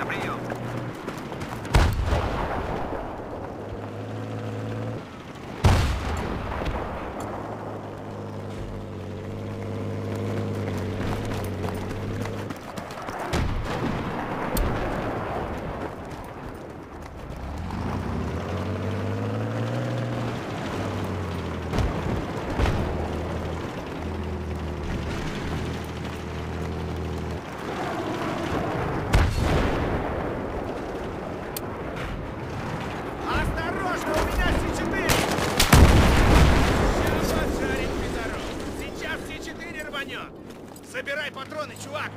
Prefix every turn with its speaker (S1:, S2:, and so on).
S1: Abrir. рванет! Забирай патроны, чувак!